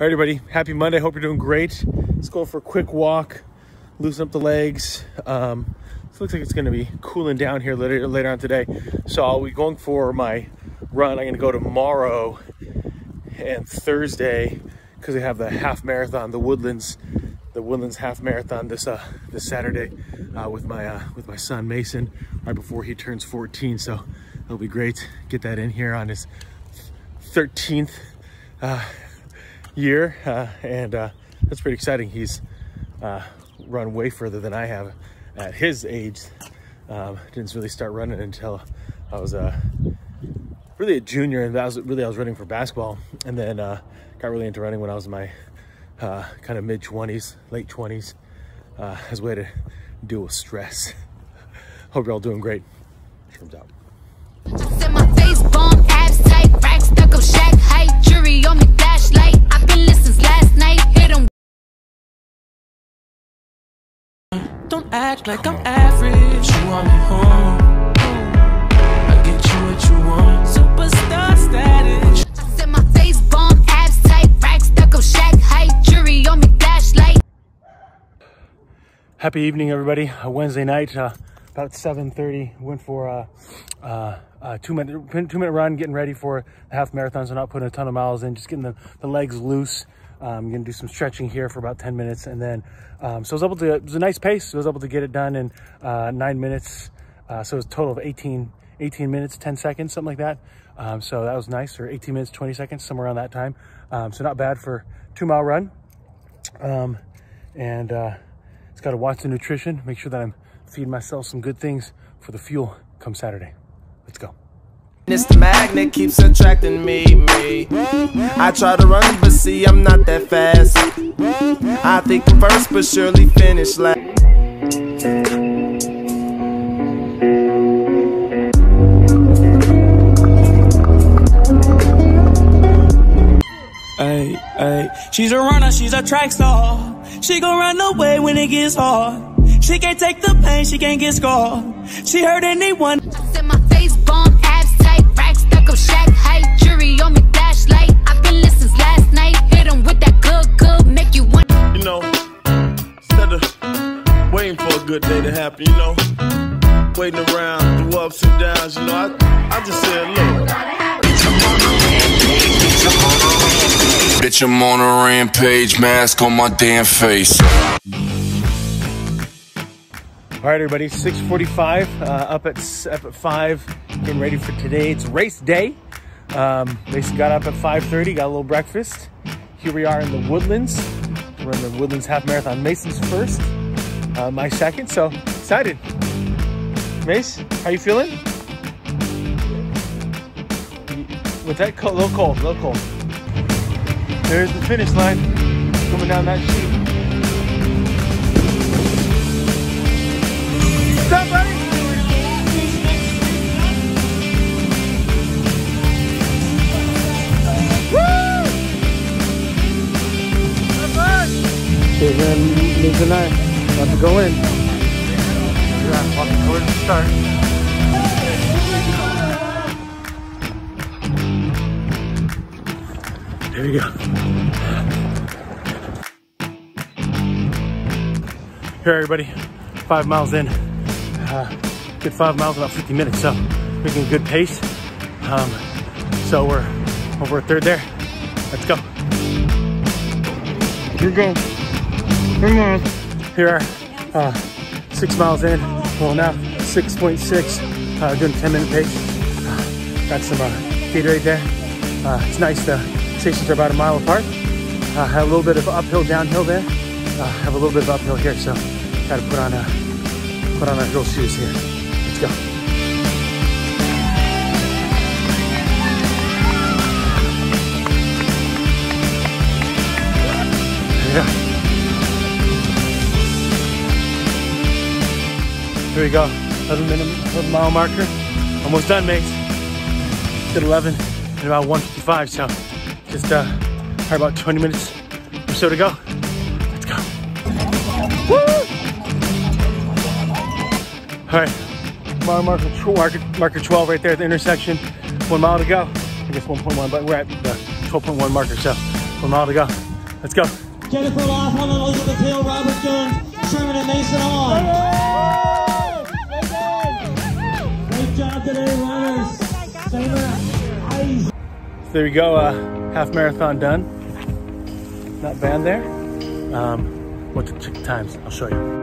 All right, everybody. Happy Monday. Hope you're doing great. Let's go for a quick walk, loosen up the legs. Um, it looks like it's going to be cooling down here later, later on today. So I'll be going for my run. I'm going to go tomorrow and Thursday because they have the half marathon, the Woodlands, the Woodlands half marathon this uh, this Saturday uh, with my uh, with my son Mason right before he turns 14. So it'll be great. To get that in here on his 13th uh, year, uh, and uh, that's pretty exciting. He's uh, run way further than I have at his age. Um, didn't really start running until I was uh, really a junior, and that was really I was running for basketball, and then uh, got really into running when I was in my kind of mid 20s, late 20s, as a way to deal with stress. Hope you're all doing great. Turns out. Set my face bomb, abs tight, rack stuck up shack height, jury on me flashlight. I've been listening last night, hit 'em Don't act like I'm average. You want me home. I get you what you want. Superstar status. Set my face bomb, abs tight, rack stuck up shack height, jury on me flashlight. Happy evening, everybody. A Wednesday night, uh, about 7.30. Went for a, uh, a two minute two minute run, getting ready for the half marathon. So not putting a ton of miles in, just getting the, the legs loose. Um, gonna do some stretching here for about 10 minutes. And then, um, so I was able to, it was a nice pace. I was able to get it done in uh, nine minutes. Uh, so it was a total of 18, 18 minutes, 10 seconds, something like that. Um, so that was nice, or 18 minutes, 20 seconds, somewhere around that time. Um, so not bad for two mile run. Um, and uh, it's got to watch the nutrition, make sure that I'm feeding myself some good things for the fuel come Saturday. It's the magnet keeps attracting me, me. I try to run, but see, I'm not that fast. I think I'm first, but surely finish last. Hey, hey, she's a runner, she's a track star. She gon' run away when it gets hard. She can't take the pain, she can't get scarred. She hurt anyone. Waiting around through ups and downs, you know, I, I just said, look, Bitch, I'm on a rampage, mask on my damn face. All right, everybody, 645, uh, up, at, up at 5, getting ready for today. It's race day. Um, Mason got up at 5.30, got a little breakfast. Here we are in the Woodlands. We're in the Woodlands Half Marathon. Mason's first, uh, my second, so excited. Mace, how you feeling? With that cold, a little cold, a little cold. There's the finish line, coming down that sheet. Stop, buddy! Woo! Okay, then Liz and I about to go in. Yeah, walking towards start. There we go. Here, everybody, five miles in. Uh, good five miles, about 50 minutes, so making a good pace. Um, so we're over a third there. Let's go. Here we go. Come on. Here are uh, six miles in. Well, now 6.6. Uh, doing 10 minute pace. Uh, got some uh, Gatorade there. Uh, it's nice. The stations are about a mile apart. Uh, have a little bit of uphill, downhill there. Uh, have a little bit of uphill here, so got to put on a put on our girl shoes here. Let's go. Here we go. 11 minute 11 mile marker. Almost done, mates. Did 11 in about 155, so just uh, about 20 minutes or so to go. Let's go. Woo! All right, mile marker, marker, marker 12 right there at the intersection. One mile to go. I guess 1.1, but we're at the 12.1 marker, so one mile to go. Let's go. Jennifer Laughlin, Elizabeth Hill, Robert Jones, Sherman and Mason on. Same. There we go, uh, half marathon done. Not bad there. Um, what to check the times, I'll show you.